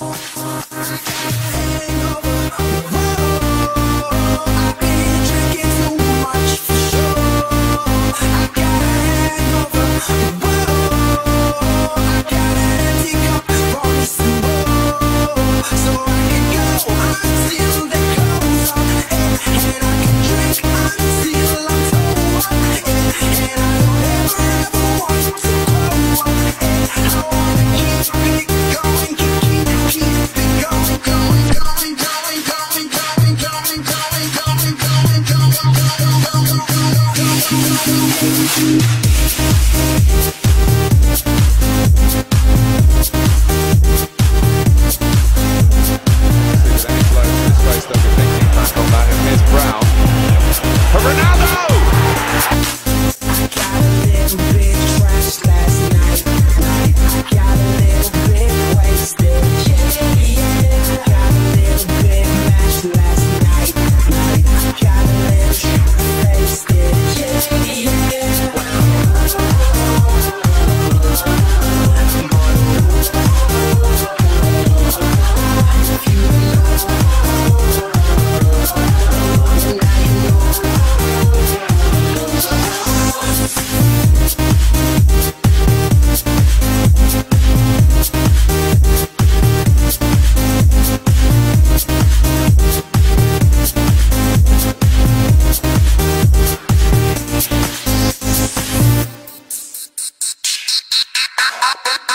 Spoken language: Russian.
Музыка Ah, ah, ah.